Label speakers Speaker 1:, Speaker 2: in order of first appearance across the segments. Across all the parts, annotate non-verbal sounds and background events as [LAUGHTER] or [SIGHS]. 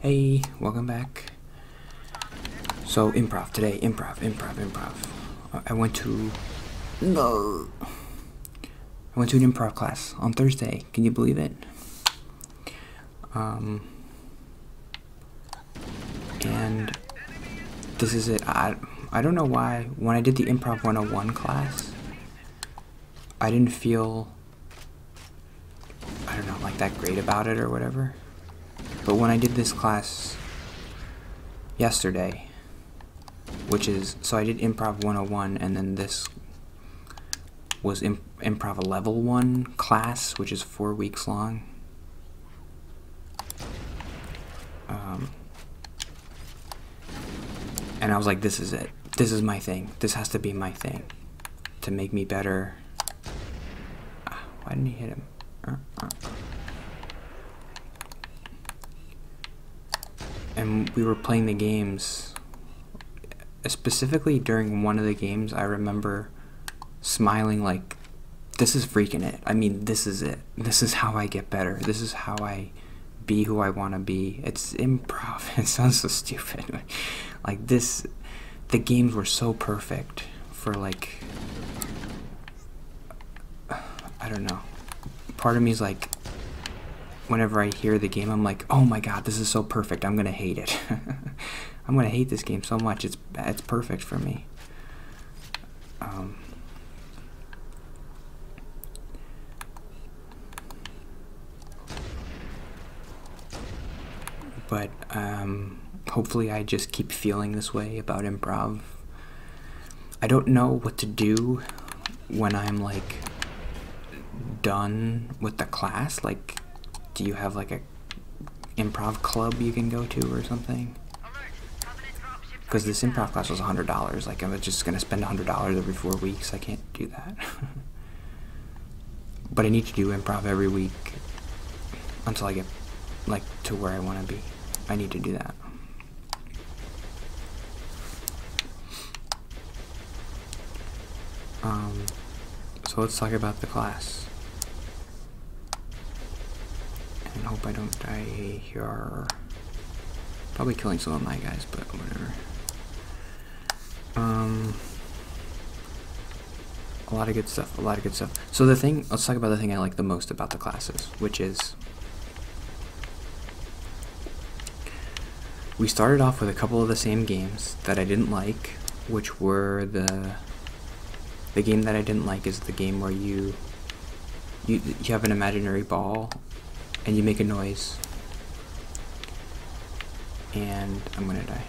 Speaker 1: Hey, welcome back. So, improv today. Improv, improv, improv. I- went to. No! I went to an improv class on Thursday. Can you believe it? Um. And this is it. I, I don't know why. When I did the Improv 101 class, I didn't feel. I don't know, like that great about it or whatever. But when I did this class yesterday, which is so I did improv 101 and then this was imp improv level 1 class which is 4 weeks long. Um, and I was like this is it. This is my thing. This has to be my thing to make me better. Ah, why didn't he hit him? Uh, uh. And we were playing the games. Specifically during one of the games, I remember smiling like, "This is freaking it. I mean, this is it. This is how I get better. This is how I be who I want to be." It's improv. [LAUGHS] It sounds so stupid. [LAUGHS] like this, the games were so perfect for like, [SIGHS] I don't know. Part of me is like, whenever I hear the game, I'm like, oh my god, this is so perfect. I'm gonna hate it. [LAUGHS] I'm gonna hate this game so much. It's it's perfect for me. Um, but um, hopefully, I just keep feeling this way about improv. I don't know what to do when I'm like done with the class. Like, do you have like a improv club you can go to or something? Because this improv class was hundred dollars. Like, I'm just gonna spend hundred dollars every four weeks. I can't do that. [LAUGHS] but I need to do improv every week until I get like to where I want to be. I need to do that. Um, so let's talk about the class. Hope I don't die here. Probably killing some of my guys, but whatever. Um, a lot of good stuff. A lot of good stuff. So the thing, let's talk about the thing I like the most about the classes, which is we started off with a couple of the same games that I didn't like, which were the the game that I didn't like is the game where you you you have an imaginary ball and you make a noise and I'm gonna die.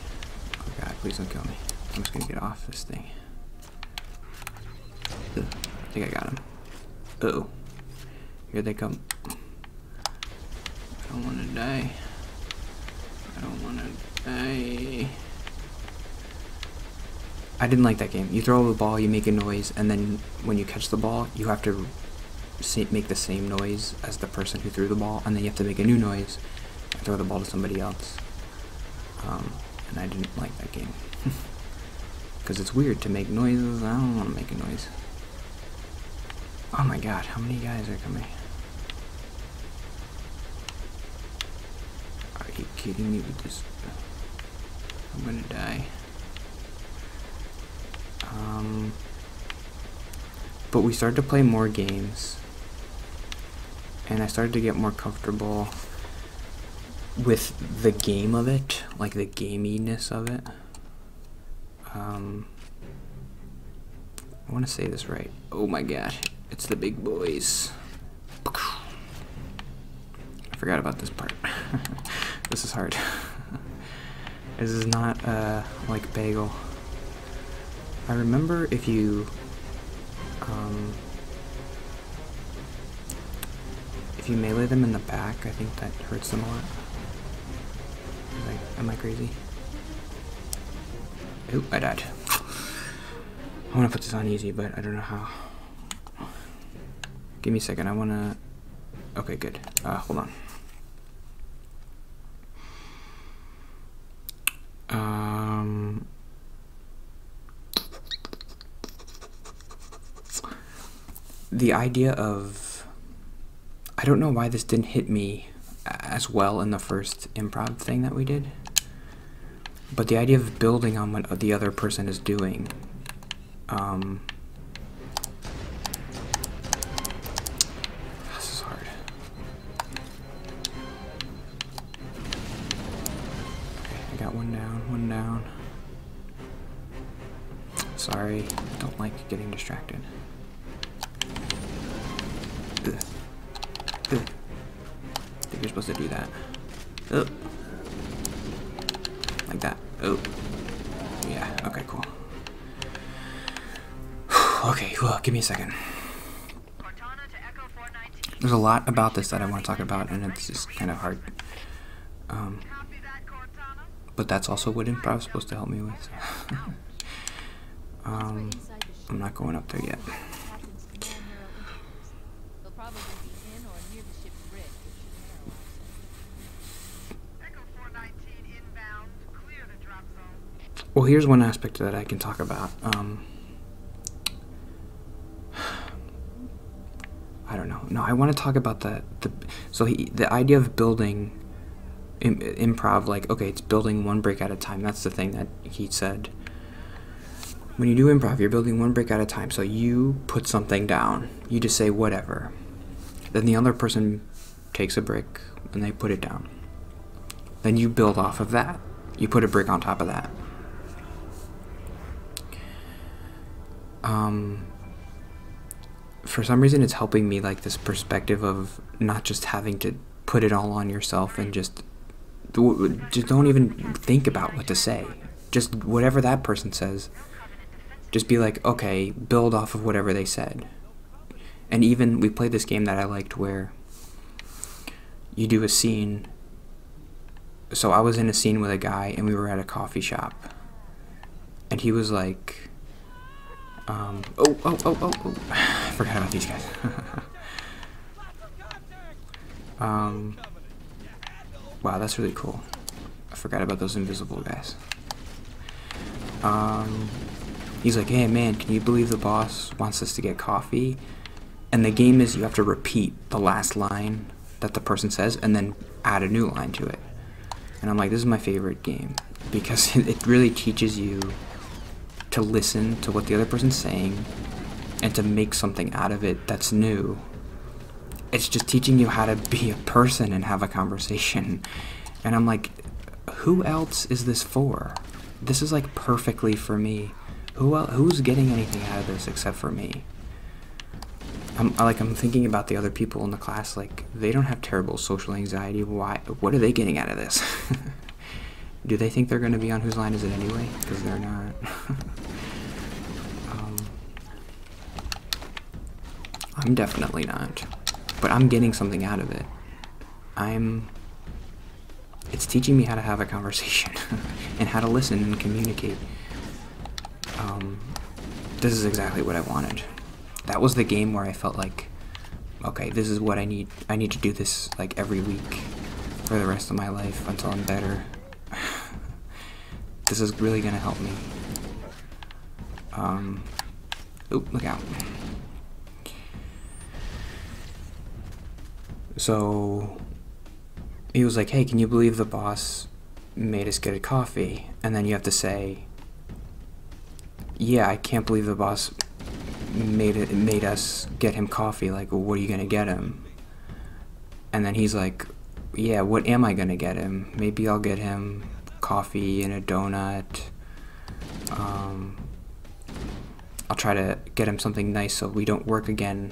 Speaker 1: Oh god, please don't kill me. I'm just gonna get off this thing. Ugh, I think I got him. Uh oh. Here they come. I don't wanna die. I don't wanna die. I didn't like that game. You throw the ball, you make a noise, and then when you catch the ball, you have to make the same noise as the person who threw the ball, and then you have to make a new noise and throw the ball to somebody else. Um, and I didn't like that game. [LAUGHS] Because it's weird to make noises. I don't want to make a noise. Oh my god, how many guys are coming? Are you kidding me with this? I'm gonna die. Um, but we started to play more games, and I started to get more comfortable with the game of it, like the gaminess of it. Um, I want to say this right. Oh my god, it's the big boys. I forgot about this part. [LAUGHS] this is hard. [LAUGHS] this is not uh, like bagel. I remember if you um, if you melee them in the back, I think that hurts them a lot. Am I crazy? Oop, I died. I want to put this on easy, but I don't know how. Give me a second. I want to. Okay, good. Uh, hold on. Um. The idea of. I don't know why this didn't hit me as well in the first improv thing that we did. But the idea of building on what the other person is doing, um, this is hard. Okay, I got one down, one down. Sorry, don't like getting distracted. Supposed to do that. Ugh. Like that. Oh. Yeah, okay, cool. [SIGHS] okay, well, give me a second. There's a lot about this that I want to talk about, and it's just kind of hard. Um, but that's also what improv is supposed to help me with. [LAUGHS] um, I'm not going up there yet. Well, here's one aspect that I can talk about. Um, I don't know. No, I want to talk about the the so he, the idea of building Im, improv. Like, okay, it's building one brick at a time. That's the thing that he said. When you do improv, you're building one brick at a time. So you put something down. You just say whatever. Then the other person takes a brick and they put it down. Then you build off of that. You put a brick on top of that. Um, for some reason, it's helping me like this perspective of not just having to put it all on yourself and just just don't even think about what to say. Just whatever that person says, just be like, okay, build off of whatever they said. And even we played this game that I liked where you do a scene. So I was in a scene with a guy and we were at a coffee shop. And he was like, um, oh, oh, oh, oh, oh. [SIGHS] I forgot about these guys. [LAUGHS] um, wow, that's really cool. I forgot about those invisible guys. Um, he's like, hey man, can you believe the boss wants us to get coffee? And the game is you have to repeat the last line that the person says and then add a new line to it. And I'm like, this is my favorite game because [LAUGHS] it really teaches you to listen to what the other person's saying and to make something out of it that's new. It's just teaching you how to be a person and have a conversation. And I'm like, who else is this for? This is like perfectly for me. Who else, who's getting anything out of this except for me? I'm like I'm thinking about the other people in the class like they don't have terrible social anxiety. Why what are they getting out of this? [LAUGHS] Do they think they're going to be on Whose Line Is It Anyway? Because they're not. [LAUGHS] um, I'm definitely not. But I'm getting something out of it. I'm. It's teaching me how to have a conversation [LAUGHS] and how to listen and communicate. Um, this is exactly what I wanted. That was the game where I felt like, okay, this is what I need. I need to do this like every week for the rest of my life until I'm better. [SIGHS] this is really gonna help me. Um, oop, look out. So, he was like, hey, can you believe the boss made us get a coffee? And then you have to say, yeah, I can't believe the boss made it made us get him coffee. Like, what are you gonna get him? And then he's like, yeah, what am I gonna get him? Maybe I'll get him coffee and a donut. Um, I'll try to get him something nice so we don't work again,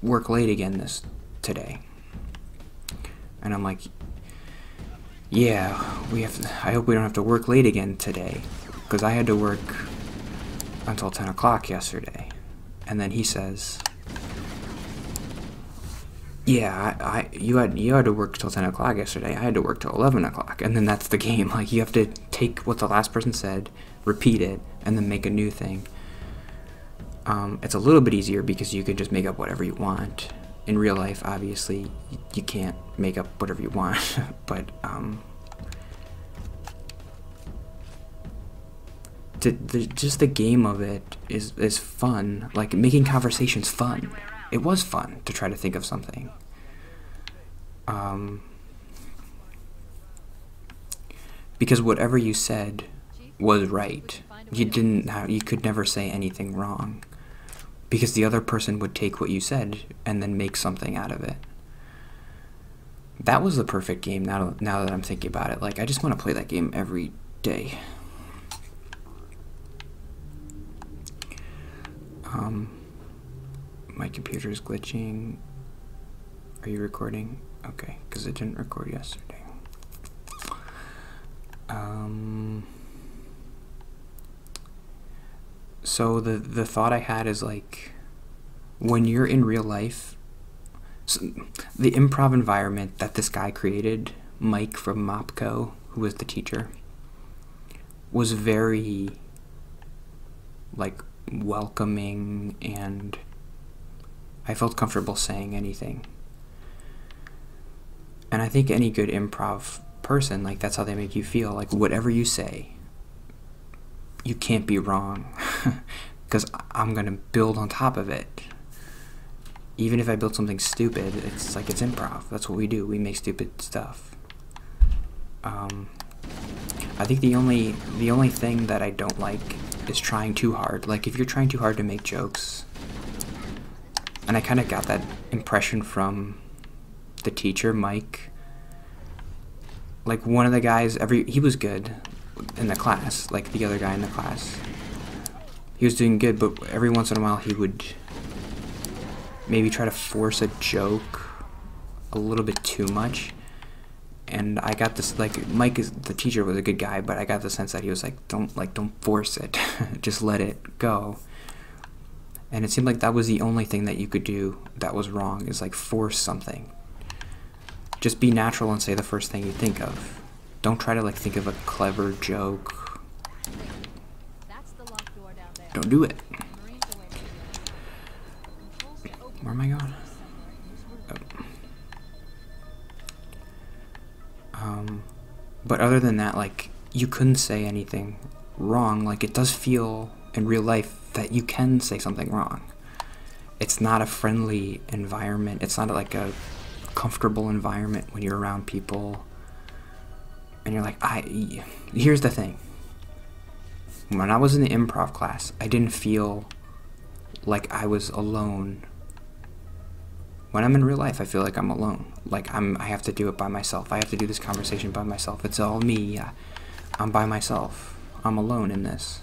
Speaker 1: work late again this today. And I'm like, yeah, we have. To, I hope we don't have to work late again today, because I had to work until 10 o'clock yesterday. And then he says, yeah, I, I, you had you had to work till 10 o'clock yesterday. I had to work till 11 o'clock. And then that's the game. [LAUGHS] Like, you have to take what the last person said, repeat it, and then make a new thing. Um, it's a little bit easier because you can just make up whatever you want. In real life, obviously, you can't make up whatever you want. [LAUGHS] but, um, the, the, just the game of it is, is fun. Like, making conversations fun. It was fun to try to think of something. Um, because whatever you said was right. You didn't have, you could never say anything wrong. Because the other person would take what you said and then make something out of it. That was the perfect game now, now that I'm thinking about it. Like, I just want to play that game every day. Um, my computer is glitching. Are you recording? Okay, because it didn't record yesterday. Um, so the the thought I had is like when you're in real life, so the improv environment that this guy created, Mike from Mopco, who was the teacher, was very like welcoming and I felt comfortable saying anything. And I think any good improv person, like that's how they make you feel. Like whatever you say, you can't be wrong [LAUGHS] because I'm going to build on top of it. Even if I build something stupid, it's like it's improv. That's what we do. We make stupid stuff. Um, I think the only the only thing that I don't like is trying too hard. Like if you're trying too hard to make jokes, and I kind of got that impression from the teacher, Mike. Like one of the guys, every he was good in the class, like the other guy in the class. He was doing good, but every once in a while he would maybe try to force a joke a little bit too much. And I got this like Mike is the teacher was a good guy, but I got the sense that he was like, don't like don't force it, [LAUGHS] just let it go. And it seemed like that was the only thing that you could do that was wrong is like force something. Just be natural and say the first thing you think of. Don't try to like think of a clever joke. Don't do it. Where am I going? Oh. Um, but other than that, like you couldn't say anything wrong. Like it does feel in real life that you can say something wrong. It's not a friendly environment. It's not like a comfortable environment when you're around people and you're like, I. Here's the thing. When I was in the improv class, I didn't feel like I was alone. When I'm in real life, I feel like I'm alone. Like I'm, I have to do it by myself. I have to do this conversation by myself. It's all me. I'm by myself. I'm alone in this.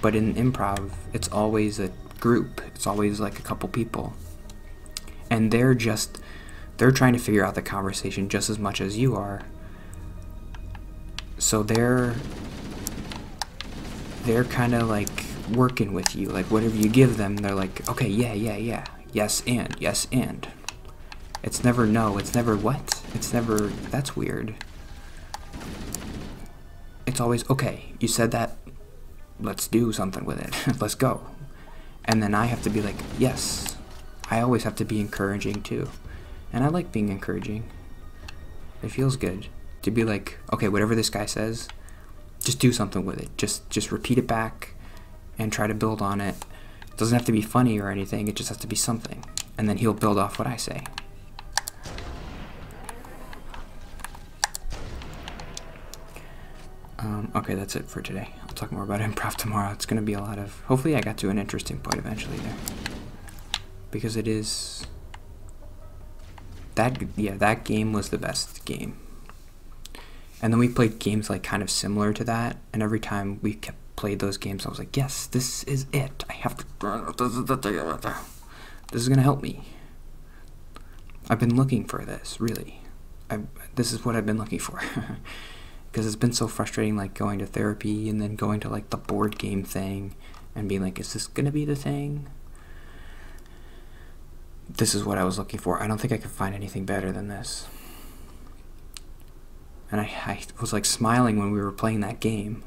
Speaker 1: But in improv, it's always a group. It's always like a couple people. And they're just they're trying to figure out the conversation just as much as you are. So they're they're kind of like working with you. Like whatever you give them, they're like, "Okay, yeah, yeah, yeah. Yes, and yes, and." It's never no, it's never what? It's never that's weird. It's always, "Okay, you said that let's do something with it. [LAUGHS] let's go. And then I have to be like, yes. I always have to be encouraging too. And I like being encouraging. It feels good to be like, okay, whatever this guy says, just do something with it. Just just repeat it back and try to build on it. It doesn't have to be funny or anything. It just has to be something. And then he'll build off what I say. Um, okay, that's it for today. I'll talk more about [LAUGHS] improv tomorrow. It's going to be a lot of. Hopefully, I got to an interesting point eventually there. Because it is. That, yeah, that game was the best game. And then we played games like kind of similar to that. And every time we kept played those games, I was like, yes, this is it. I have to. This is going to help me. I've been looking for this, really. I, this is what I've been looking for. [LAUGHS] because it's been so frustrating like going to therapy and then going to like the board game thing and being like is this gonna be the thing this is what i was looking for i don't think i could find anything better than this and i, I was like smiling when we were playing that game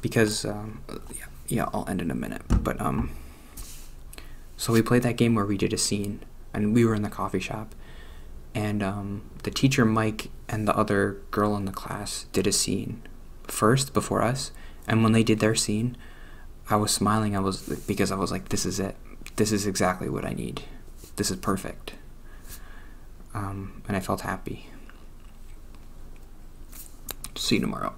Speaker 1: because um, yeah, yeah i'll end in a minute but um so we played that game where we did a scene and we were in the coffee shop and um, the teacher Mike and the other girl in the class did a scene first before us, and when they did their scene, I was smiling. I was because I was like, "This is it. This is exactly what I need. This is perfect." um, and I felt happy. See you tomorrow.